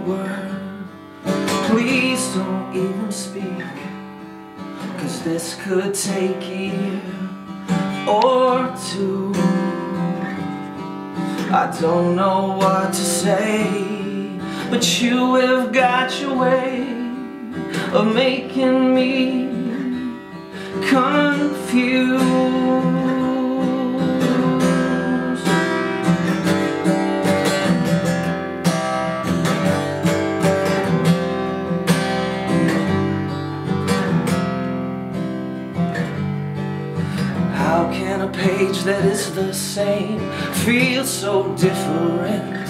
word. Please don't even speak Cause this could take a year or two. I don't know what to say But you have got your way Of making me confused a page that is the same feels so different?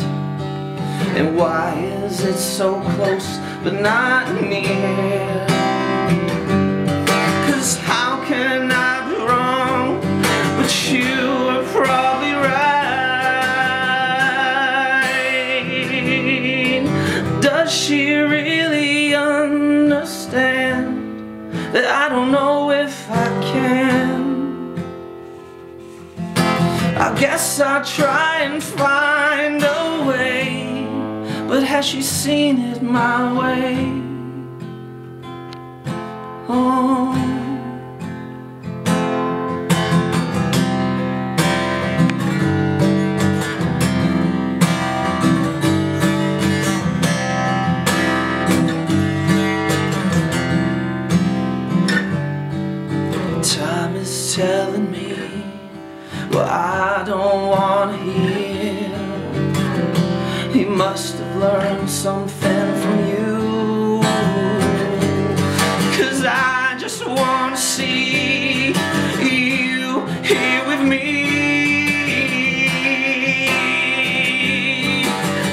And why is it so close but not near? Cause how can I be wrong but you are probably right? Does she really understand that I don't know if I can? I guess I'll try and find a way But has she seen it my way? Oh Time is telling me what I don't want to hear. He must have learned something from you. Cause I just want to see you here with me.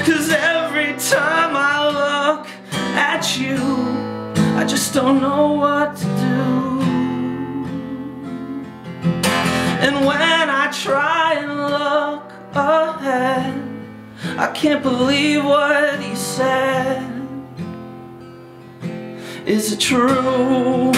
Cause every time I look at you, I just don't know what to do. Can't believe what he said. Is it true?